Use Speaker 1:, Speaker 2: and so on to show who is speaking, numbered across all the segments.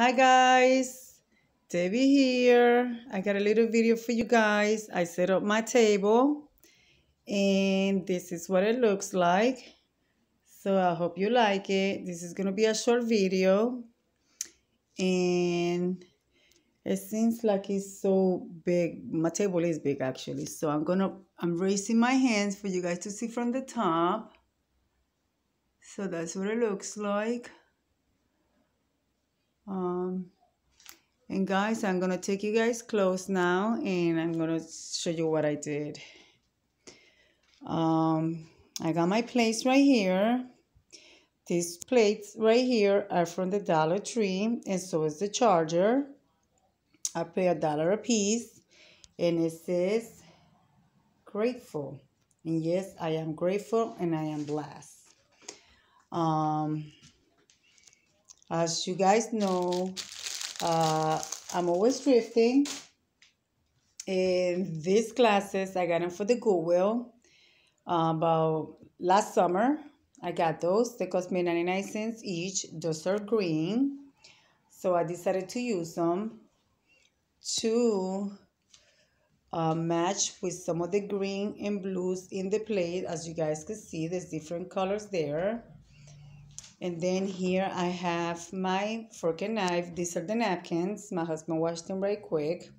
Speaker 1: Hi guys, Debbie here. I got a little video for you guys. I set up my table and this is what it looks like. So I hope you like it. This is gonna be a short video and it seems like it's so big. My table is big actually. So I'm gonna, I'm raising my hands for you guys to see from the top. So that's what it looks like. Um, and guys, I'm going to take you guys close now and I'm going to show you what I did. Um, I got my plates right here. These plates right here are from the Dollar Tree and so is the charger. I pay a dollar a piece and it says grateful. And yes, I am grateful and I am blessed. Um, as you guys know, uh, I'm always thrifting. And these glasses, I got them for the Goodwill. Uh, about last summer, I got those. They cost me 99 cents each. Those are green. So I decided to use them to uh, match with some of the green and blues in the plate. As you guys can see, there's different colors there. And then here I have my fork and knife. These are the napkins. My husband washed them right quick.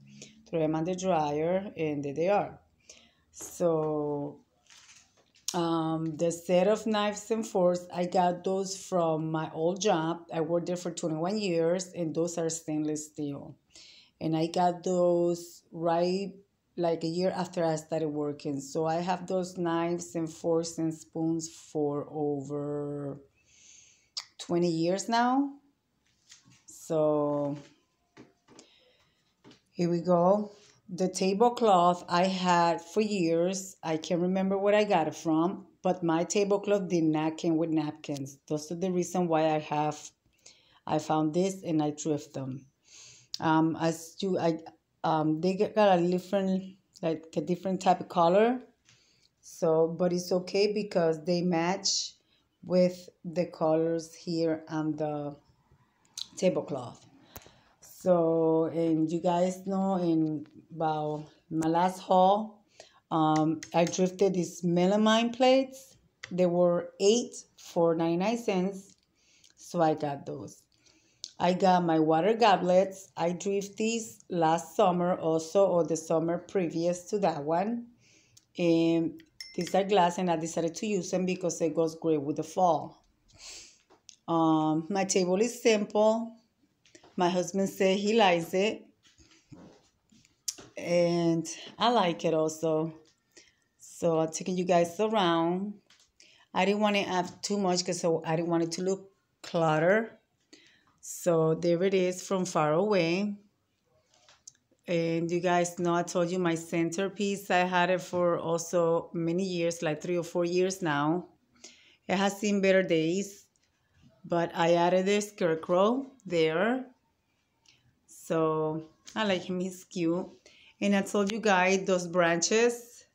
Speaker 1: Threw them on the dryer and there they are. So um, the set of knives and forks, I got those from my old job. I worked there for 21 years and those are stainless steel. And I got those right like a year after I started working. So I have those knives and forks and spoons for over 20 years now. So here we go. The tablecloth I had for years. I can't remember where I got it from, but my tablecloth did not come with napkins. Those are the reason why I have, I found this and I thrift them. Um, as you, I, um, they got a different, like a different type of color. So, but it's okay because they match with the colors here on the tablecloth. So, and you guys know in about my last haul, um, I drifted these melamine plates. They were eight for 99 cents. So I got those. I got my water goblets. I thrifted these last summer also or the summer previous to that one. And these are glass and I decided to use them because it goes great with the fall. Um, my table is simple. My husband said he likes it. And I like it also. So I'm taking you guys around. I didn't want to have too much because I didn't want it to look clutter. So there it is from far away. And you guys know I told you my centerpiece, I had it for also many years, like three or four years now. It has seen better days, but I added a scarecrow there. So I like him, he's cute. And I told you guys those branches,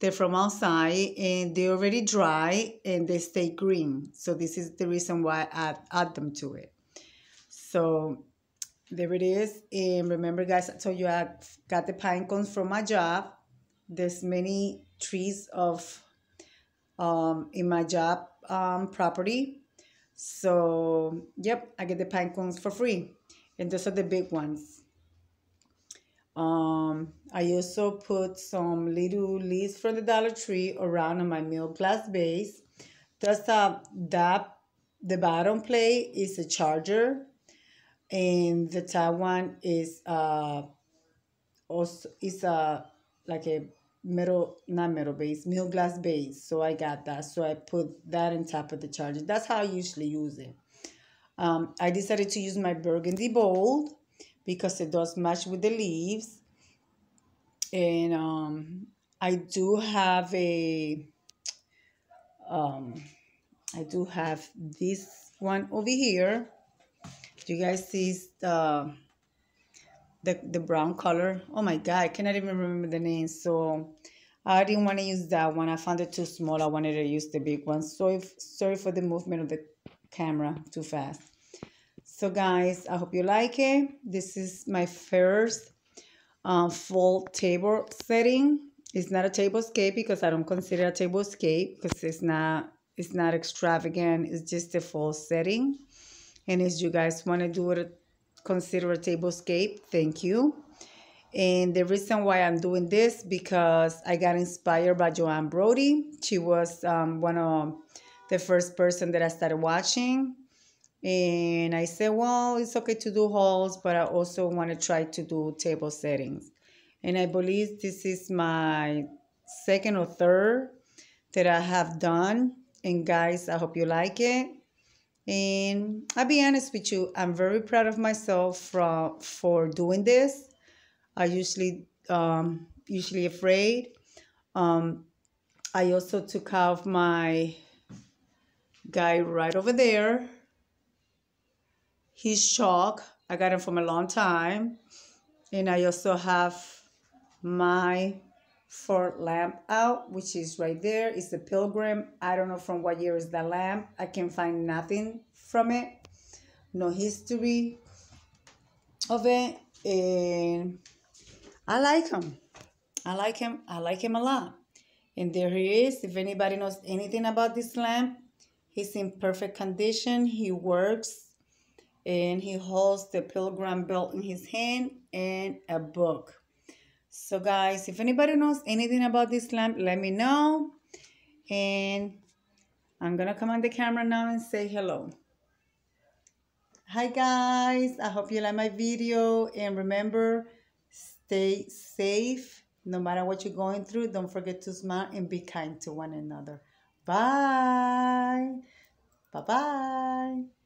Speaker 1: they're from outside and they already dry and they stay green. So this is the reason why I add them to it. So there it is. And remember, guys, I told you I got the pine cones from my job. There's many trees of um, in my job um, property. So, yep, I get the pine cones for free. And those are the big ones. Um, I also put some little leaves from the Dollar Tree around on my milk glass base. That's a, that, the bottom plate is a charger and the Taiwan is uh also is a like a metal not metal base metal glass base. So I got that. So I put that on top of the charger. That's how I usually use it. Um, I decided to use my burgundy bowl because it does match with the leaves. And um, I do have a um, I do have this one over here you guys see the the the brown color? Oh my god, I cannot even remember the name. So I didn't want to use that one. I found it too small. I wanted to use the big one. So if, sorry for the movement of the camera too fast. So guys, I hope you like it. This is my first um, full table setting. It's not a tablescape because I don't consider a tablescape because it's not it's not extravagant. It's just a full setting. And as you guys want to do it, consider a tablescape. Thank you. And the reason why I'm doing this because I got inspired by Joanne Brody She was um, one of the first person that I started watching and I said, well, it's okay to do hauls, but I also want to try to do table settings. And I believe this is my second or third that I have done. And guys, I hope you like it. And I'll be honest with you, I'm very proud of myself for, for doing this. I usually um, usually afraid. Um, I also took off my guy right over there He's chalk. I got him from a long time. And I also have my Ford lamp out, which is right there. It's the Pilgrim. I don't know from what year is that lamp. I can find nothing from it. No history of it. And I like him. I like him. I like him a lot. And there he is. If anybody knows anything about this lamp, he's in perfect condition. He works and he holds the pilgrim belt in his hand and a book. So guys, if anybody knows anything about this lamp, let me know. And I'm gonna come on the camera now and say hello. Hi guys, I hope you like my video and remember, stay safe. No matter what you're going through, don't forget to smile and be kind to one another. Bye. Bye-bye.